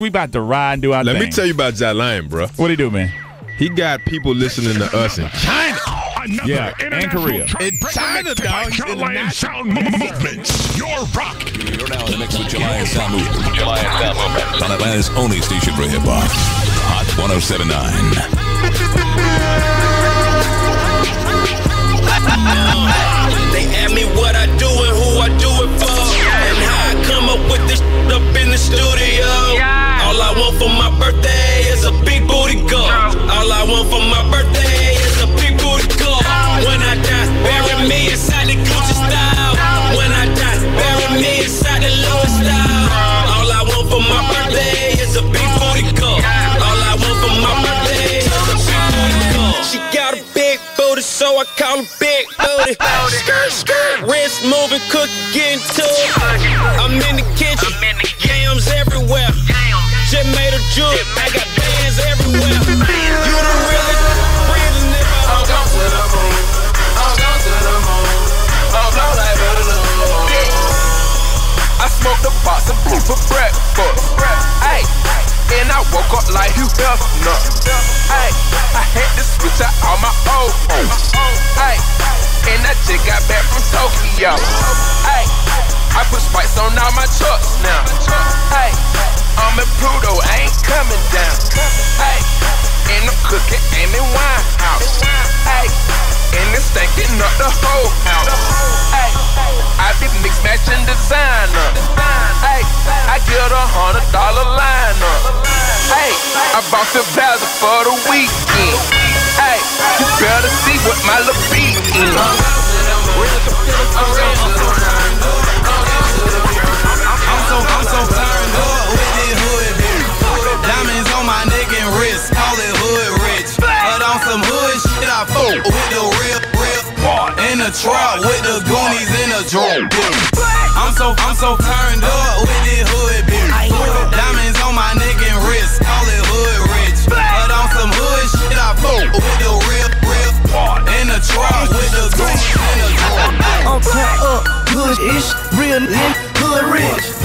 We about to ride and do our Let thing. me tell you about Jai Lion, bro. What he do, man? He got people listening to us in China. Another Yeah, and Korea. chart In China, mixed by dog, July in the and nation. Sound Mo- Movements. Your rock. You're now in the mix with July and Sound Movement. July and Sound Movement. On Atlanta's only station for hip hop. Hot 1079. I call her big booty. Skirt, skirt, wrist moving, cook, getting to it. I'm in the kitchen, yams everywhere. Just made a jewel, I got bands everywhere. You the realest, breathing nigga. I'm going to the moon. I'm going to the moon. I'm blow like balloon. I smoked a box of blue for breakfast. Ay, and I woke up like you Hugh Hefner. Ay, I had to switch out all my old phones. Ay, and I just got back from Tokyo. Ay, I put spikes on all my trucks now. Ay, I'm in Pluto, I ain't coming down. Ay, and I'm cooking Amy Winehouse. Ay, stinking up the whole house. I be mix matching designer. Ay, I get a hundred dollar lineup. Ay, I bought the Valley for the weekend. Ay, you better see what my little beat is. I'm so, I'm so the trap with the goonies in the drawer. I'm so, I'm so turned up with this hood bitch. Diamonds on my neck and wrist, call it hood rich. But on some hood shit, I fuck with the real, real. In the trap with the goonies in the drawer. I'm turned up, good-ish, real nigga, hood rich.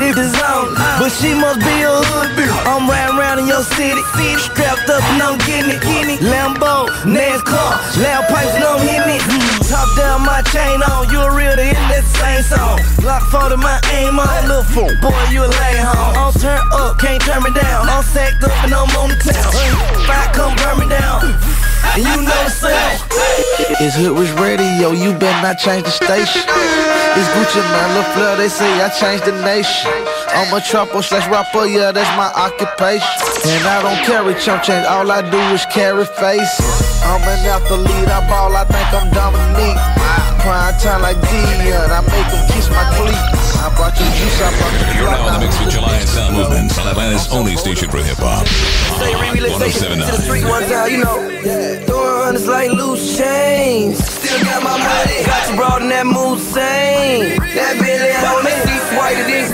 Bad bitches on, but she must be a hood. I'm riding around in your city, strapped up and I'm getting it. Lambo, NASCAR, loud pipes and I'm hitting it. Mm, Top down my chain on, you a real to hit that same song. Block 40, my aim on, little fool, boy, you a lay home. I'm turned up, can't turn me down. I'm sacked up and I'm on the town. Fire come burn me down. And you know the sound. It's Hood Rich Radio, you better not change the station. It's Gucci Mane, La Flare, they say I changed the nation. I'm a trapper slash rapper, yeah, that's my occupation. And I don't carry chump change, all I do is carry faces. I'm an athlete, I ball, I think I'm Dominique. Prime time like Deion, I make them kiss my cleats. I brought you juice, I brought you You're now in the mix with July and biggest Sound blood? Movement. On Atlanta's only station for hip hop. Say Hot oh to the street one time, you know. Throwing hundreds like loose change. Still got my money. Got you brought in that mood same. That Billy on me, seats whiter than.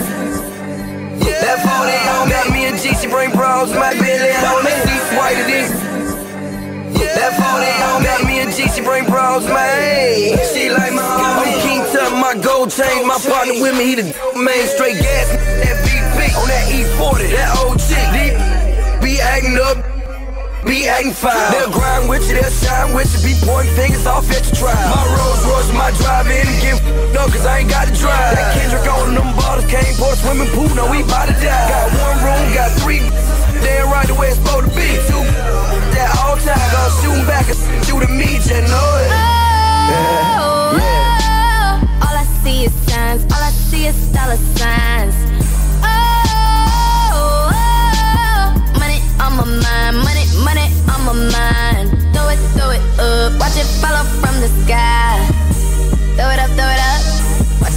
That 40 on got me a G, she bring bras. My Billy on me, seats whiter than. That 40 on me chain. My partner with me, he the main straight gas. That VP on that E40, that old chick. Be acting up. Be acting fine. They'll grind with you, they'll shine with you. Be pointing fingers off at your trial. My Rolls Royce, my drive in and get f***ed cause I ain't got to drive. That Kendrick on them bottles, can't pour swimming pool, no, we bout to die. Got one room, got three.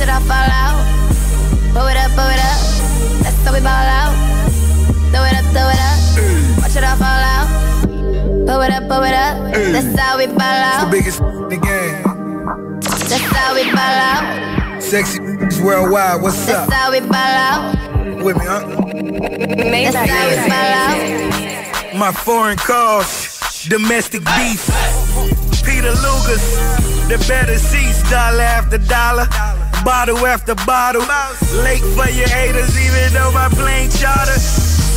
It all fall out. Blow it up, blow it up, that's how we ball out. Throw it up, throw it up, watch it all fall out. Blow it up, blow it up, that's how we ball out. Biggest in the game. That's how we ball out. Sexy worldwide, what's That's how we ball out. With me, huh? That's how we ball out. My foreign cause, domestic beef. Peter Lugers, the better seats, dollar after dollar, bottle after bottle. Late for your haters, even though my plane charter.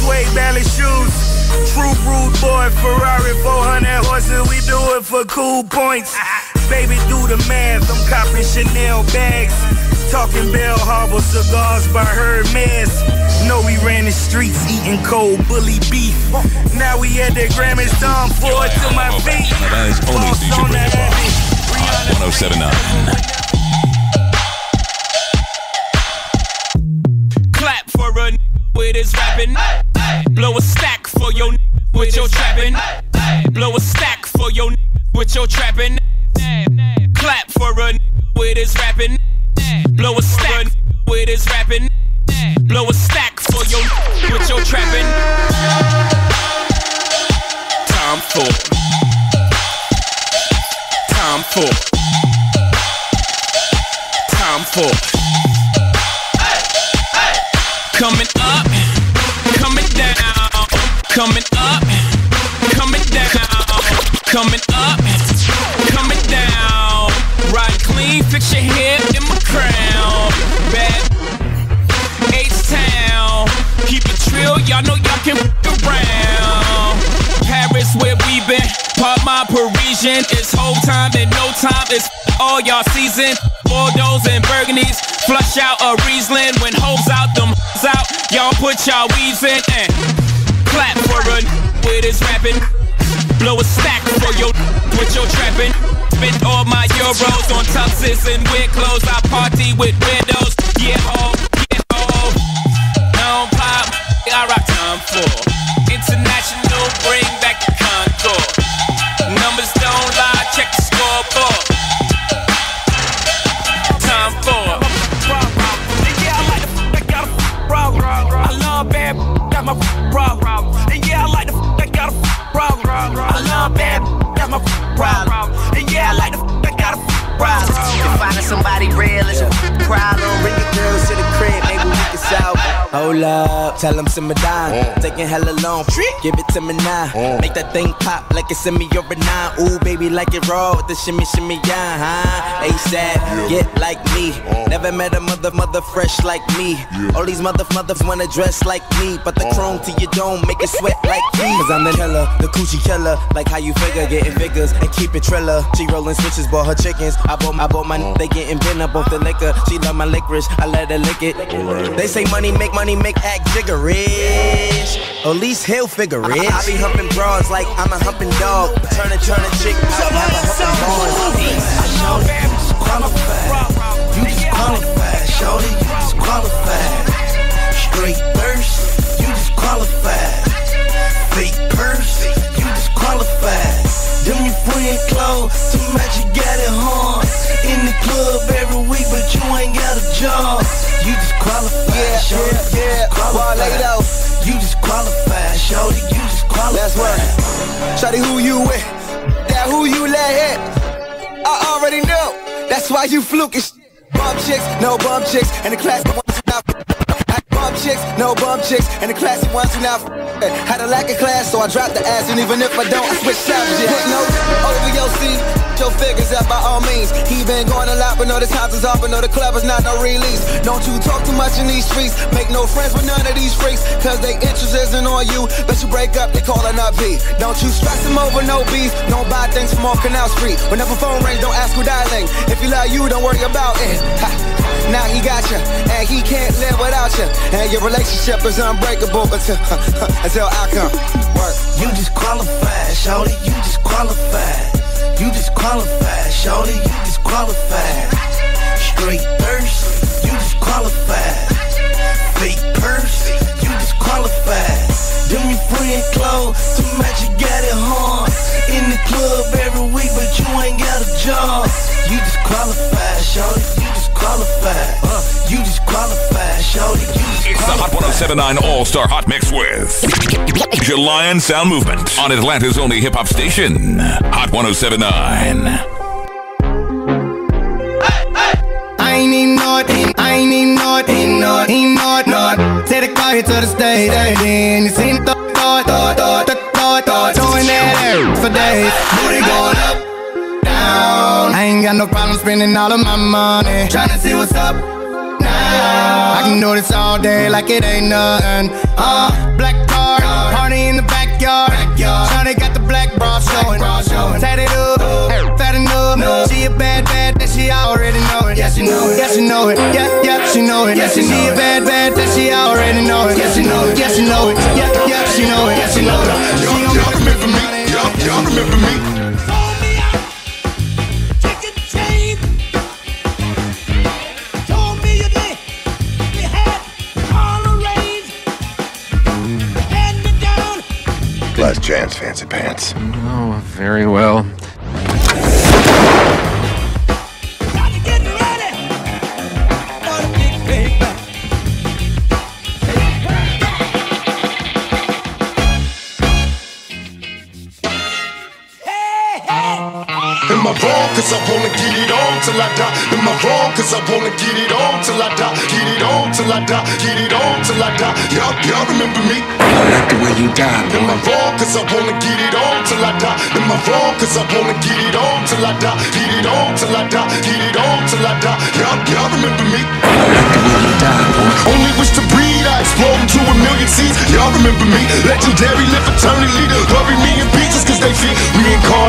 weight balance shoes. True rude boy, Ferrari 400 horses, we do it for cool points. Baby, do the math, I'm copping Chanel bags. Talking Bal Harbour cigars by Hermes. Know we ran the streets eating cold bully beef. Now we at the Grammys, Tom Ford to my feet. That is only on for the hip 1079. With his rapping. Blow a stack for your with your trapping. Blow a stack for your with your trapping. Clap for a with his rapping. Blow a stack with his rapping. Blow a stack coming up, coming down, coming up, coming down. Ride clean, fix your hair in my crown. Bad H-Town, keep it trill, y'all know y'all can around. Paris where we been, part my Parisian. It's whole time and no time, it's all y'all season. Bordeaux and Burgundies, flush out a Riesling. When hoes out, them out, y'all put y'all weaves in and clap for a with his rapping. Blow a stack for your with your trapping. Spend all my euros on tuxes and weird clothes. I party with windows. Yeah, ho, Hold up, tell them simmer down. Uh. Taking hella long, give it to me now. Uh. Make that thing pop like it's in me or a nine. Ooh, baby, like it raw with the shimmy, shimmy, yeah, huh? ASAP, get like me. Uh. Never met a mother, mother fresh like me. All these mother, mothers wanna dress like me, but the chrome to your dome make it sweat like me. Cause I'm the killer, the coochie killer. Like how you figure, getting figures and keep it triller. She rolling switches, bought her chickens. I bought, I bought my, they getting bent up off the liquor. She love my licorice, I let her lick it. They say money make money make act jiggerish. At least he'll figure it. I, I be humping broads like I'm a humping dog. Turn a turn a chick, I have a humping bars. You disqualified. You disqualified. Shorty, you disqualified. Straight thirst, you disqualified. Fake purse, you just disqualified. Them your friend clothes, too much you got it hard. In the club every week, but you ain't got a job. Yeah. You disqualified, shorty, you disqualified. That's right. Shawty, who you with? That who you let hit? I already know. That's why you flukish. Bum chicks, no bum chicks, and the class the ones. Bum chicks, no bum chicks, and the classy ones who not. Had a lack of class, so I dropped the ass, and even if I don't, I switch subjects. Put no over your seat, your figures up by all means. He been going a lot, but know the times is up, but know the club is not no release. Don't you talk too much in these streets, make no friends with none of these freaks, cause they interest isn't on you. Bet you break up, they calling up B. Don't you stress them over no beef, don't buy things from off Canal Street. Whenever phone rings, don't ask who dialing. If he love you, don't worry about it. Ha. Now he got you, and he can't live without you. And your relationship is unbreakable until, until I come. Work. You disqualified, shorty, you disqualified. You disqualified, shorty, you disqualified. Straight thirst, you disqualified. Fake 1079 All Star Hot Mix with Lion Sound Movement on Atlanta's only hip hop station, Hot 1079. I ain't it, ain't- I ain't know it, know it. Take the car to the then you seen the thought, thought, thought, thought, thought, for days. Booty going up, down. I ain't got no problem spending all of my money, see what's up. I can do this all day like it ain't nothing. Uh, black card, party in the backyard. Johnny got the black bra showing. Tatted up, fat enough. She a bad, bad, that she already know it. Yes she know it. Yes she know it. Yep yep she know it. Yes she, she a bad, bad, that she already know it. Yes she know it. Yes she know it. Yep yep she know it. Yes she know it. Y'all remember me. Y'all remember me. Last chance, fancy pants. Oh, very well. Am I wrong? Cause I wanna get it on till I die. Am I wrong? Cause I wanna get it on till I die. Get it on till I die. Get it on till I die. Y'all, y'all remember me? I like the way you die, Am I wrong? Cause I wanna get it on till I die. Am I wrong? Cause I wanna get it on till I die. Get it on till I die. Get it on till I die. Y'all, y'all remember me? I like the way you die, boy. Only wish to breed, I explode into a million seeds. Y'all remember me? Legendary, live eternally. Bury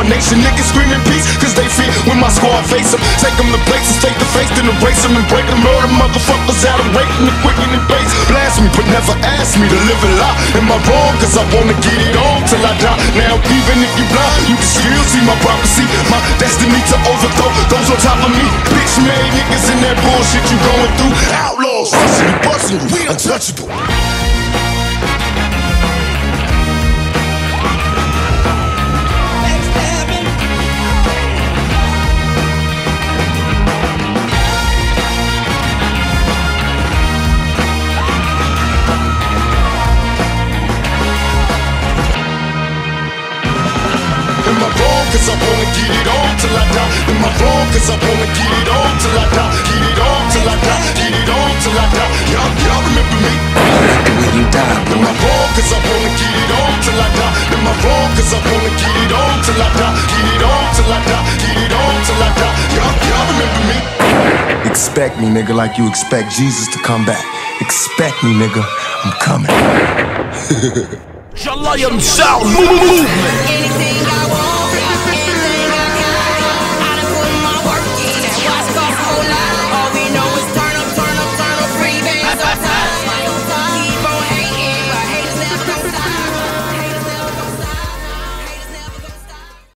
Reincarnation, niggas screaming peace cause they fear. When my squad face them, take them to places, take the face, then erase them and break them. Murder motherfuckers out of waiting and quicken and base. Blast me, but never ask me to live a lie. Am I wrong? Cause I wanna get it on till I die. Now, even if you blind, you can still see my prophecy. My destiny to overthrow those on top of me. Bitch made niggas in that bullshit you going through. Outlaws, rushing and busting, we untouchable. Cause I wanna get it on till I die. Am I wrong? Cause I wanna get it on till I die. Get it on till I die. Get it on till I die. Y'all, y'all remember me? I like the you die, Am I boy. wrong? Cause I wanna get it on till I die. Am I wrong? Cause I wanna get it on till I die. Get it on till I die. Get it on till I die. Y'all, y'all remember me? Expect me, nigga, like you expect Jesus to come back. Expect me, nigga. I'm coming. Lion Sound Movement.